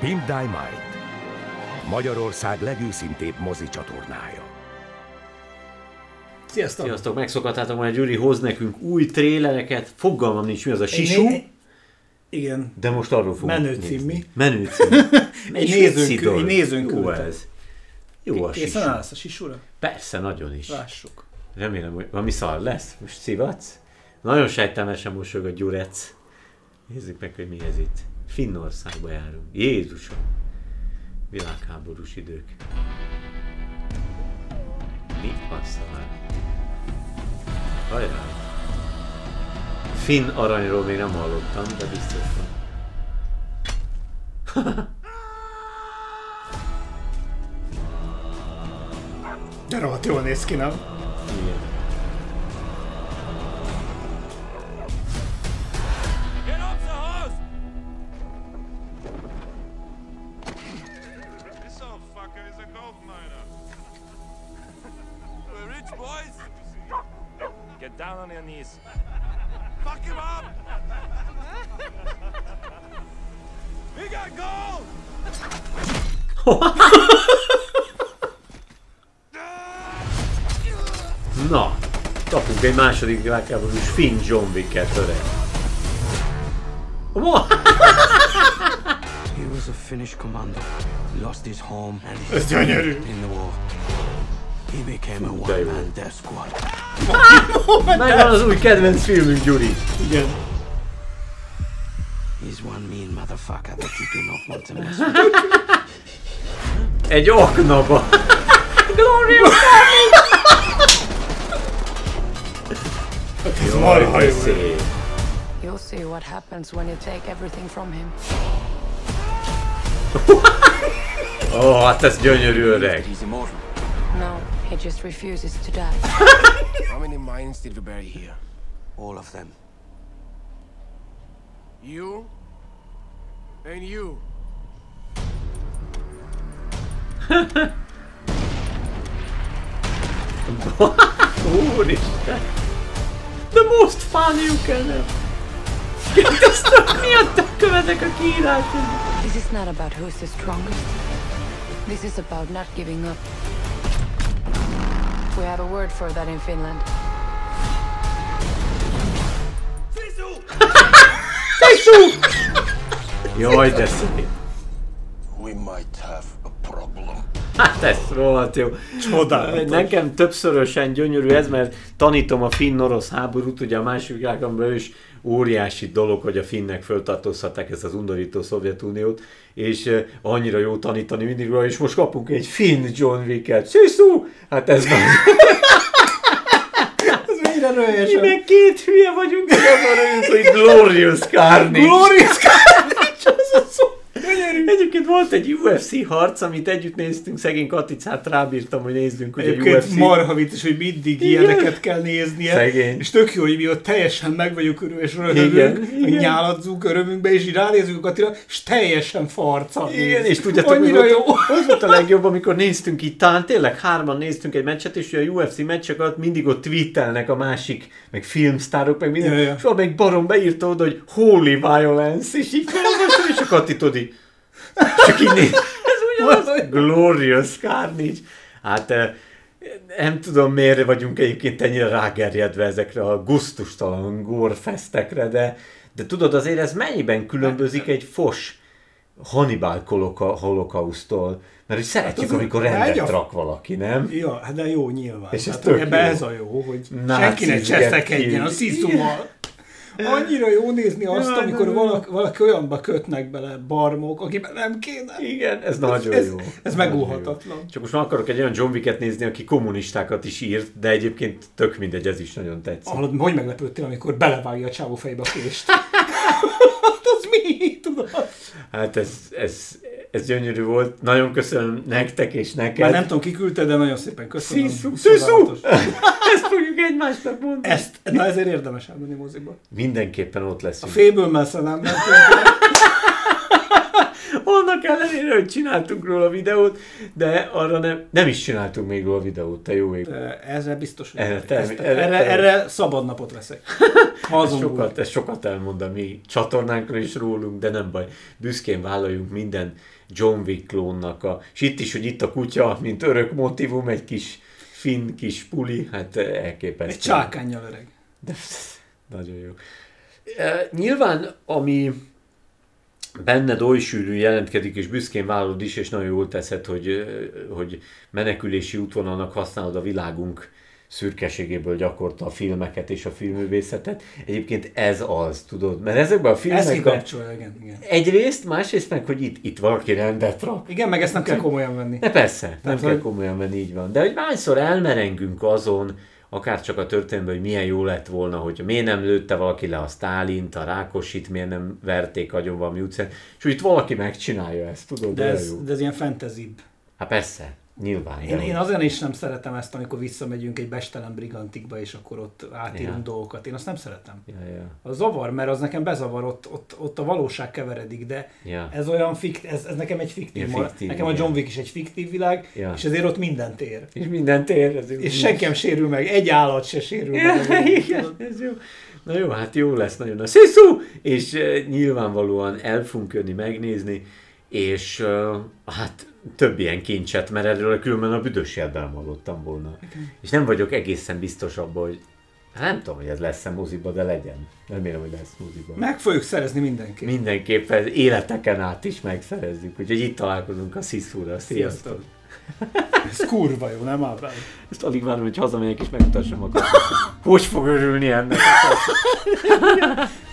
Pimp Dynamite. Magyarország legőszintébb mozi csatornája. Sziasztok! Sziasztok, megszokhattátok már, Gyuri hoz nekünk új trélereket, fogalmam nincs mi az a sisú, Egy né- Igen. de most arról fogunk Menő cím mi? Menő cím. Egy És nézőnk- egy nézőnk Jó ez. Jó a Készen sisú. állsz a sisúra? Persze, nagyon is. Lássuk. Remélem, hogy valami szar lesz. Most szivatsz? Nagyon sejtelmesen a gyurec. Nézzük meg, hogy mi ez itt. Finnországba járunk. Jézusom! Világháborús idők. Mi a szar? Hajrá! Finn aranyról még nem hallottam, de biztos van. De rohadt jól néz ki, nem? Igen. Down on your knees. Fuck him up! we got gold! Na, kapunk egy második világháborús Finn John Wicket öreg. Ma- He was a Finnish commando. Lost his home and his in the war. He became a De jó. one-man death squad. Megvan az új kedvenc filmünk, Gyuri. Igen. He's one mean motherfucker that you do not want to mess with. Egy aknaba. Glorious! Ez marha jó. You'll see what happens when you take everything from him. Ó, oh, hát ez gyönyörű öreg. No, he just refuses to die. How many mines did we bury here? All of them. You and you. Úristen. The most fun you can have. Ezt miatt követek a kiíráson. This is not about who's the strongest. This is about not giving up. We have a word for that in Finland. Jaj, de szép. We might have a problem. Hát ez rohadt jó. Csodálatos. Nekem többszörösen gyönyörű ez, mert tanítom a finn-orosz háborút, ugye a második világháborúban is óriási dolog, hogy a finnek föltartóztatták ezt az undorító Szovjetuniót, és eh, annyira jó tanítani mindig róla, és most kapunk egy finn John Wicket. Sziszú! Hát ez rölyes. Mi meg két hülye vagyunk, és azon röjünk, hogy Glorious Carnage. Glorious Carnage, az a szó. Gyönyörű. Egyébként volt egy UFC harc, amit együtt néztünk, szegény Katicát rábírtam, hogy nézzünk, a Egyébként UFC... marha vicces, hogy mindig Igen. ilyeneket kell néznie. Szegény. És tök jó, hogy mi ott teljesen meg vagyunk örül, és röhögünk, nyáladzunk örömünkbe, és így ránézünk Attila, és teljesen farca. Igen, és tudjátok, Annyira jó. az volt a legjobb, amikor néztünk itt, talán tényleg hárman néztünk egy meccset, és a UFC meccsek alatt mindig ott tweetelnek a másik, meg filmsztárok, meg minden, Ja, ja. és egy barom beírta oda, hogy holy violence, és így felolvastam, és a Kati. Csak így néz. Ez ugyanaz, glorious carnage. Hát nem tudom, miért vagyunk egyébként ennyire rágerjedve ezekre a gusztustalan gorfestekre, de, de tudod, azért ez mennyiben különbözik egy fos Hannibal koloka, holokausztól? Mert hogy szeretjük, az- amikor rendet a- rak valaki, nem? Ja, hát de jó nyilván. És ez hát, tök jó. ez a jó, hogy Nácizget senki ne cseszekedjen a ki. Annyira jó nézni azt, Jaj, amikor valaki, valaki olyanba kötnek bele barmok, akiben nem kéne. Igen, ez nagyon ez, jó. Ez Nagyon megúhatatlan. jó. Csak most már akarok egy olyan John Wicket nézni, aki kommunistákat is írt, de egyébként tök mindegy, ez is nagyon tetszik. Hallod, hogy meglepődtél, amikor belevágja a csávó fejbe a kést? az mi? Tudod? Hát ez, ez, ez gyönyörű volt. Nagyon köszönöm nektek és neked. Már nem tudom, ki küldte, de nagyon szépen köszönöm. Sziszú, sziszú! Ezt fogjuk egymásnak mondani. Ezt, na ezért érdemes elmenni moziba. Mindenképpen ott A leszünk. féből messze nem. Annak ellenére, hogy csináltunk róla videót, de arra nem, nem is csináltunk még róla videót, te jó ég. Ezzel biztos, hogy Erre ezt- termi- erre, erre- erre, erre- szabad napot veszek. Ez sokat, ez sokat elmond a mi csatornánkról is rólunk, de nem baj. Büszkén vállaljunk minden John Wick klónnak. A, és itt is, hogy itt a kutya, mint örök motivum, egy kis finn kis puli, hát elképesztő. Egy csákányjal öreg. De nagyon jó. E, nyilván, ami benned oly sűrű jelentkezik, és büszkén vállalod is, és nagyon jól teszed, hogy, hogy menekülési útvonalnak használod a világunk szürkeségéből gyakorta a filmeket és a filmművészetet. Egyébként ez az, tudod, mert ezekben a Ez filmekben kikapcsolja, igen, igen. egyrészt, másrészt meg, hogy itt, itt valaki rendet rak. Igen, meg ezt nem kell komolyan venni. De persze, nem Tehát, kell hogy- komolyan venni, így van. De hogy hányszor elmerengünk azon, akár csak a történetben, hogy milyen jó lett volna, hogy miért nem lőtte valaki le a Stálint, a Rákosit, miért nem verték agyon valami utcán, és hogy itt valaki megcsinálja ezt, tudod, De ez, de ez ilyen fantasy Hát persze, nyilván. Én, én azért is nem szeretem ezt, amikor visszamegyünk egy bestelen brigantikba, és akkor ott átírunk Ja. dolgokat. Én azt nem szeretem. Ja, ja. Az zavar, mert az nekem bezavar, ott, ott, ott a valóság keveredik, de Ja. ez olyan fikt, ez, ez nekem egy fiktív, mar- fiktív, nekem a igen. John Wick is egy fiktív világ, Ja. és ezért ott minden tér. És minden tér. Ez És senki nem sérül meg, egy állat se sérül Ja, meg. igen, ez jó. Na jó, hát jó lesz nagyon a sziszú, és uh, nyilvánvalóan el fogunk jönni megnézni, és uh, hát több ilyen kincset, mert erről különben a büdös jelben hallottam volna. És nem vagyok egészen biztos abban, hogy hát nem tudom, hogy ez lesz-e moziba, de legyen. Remélem, hogy lesz moziba. Meg fogjuk szerezni mindenki. Mindenképpen életeken át is megszerezzük, úgyhogy itt találkozunk a sziszúra. Sziasztok! Sziasztok! Ez kurva jó, nem Ábrám? Ezt alig várom, hogy hazamegyek és megmutassam a. Hogy fog örülni ennek?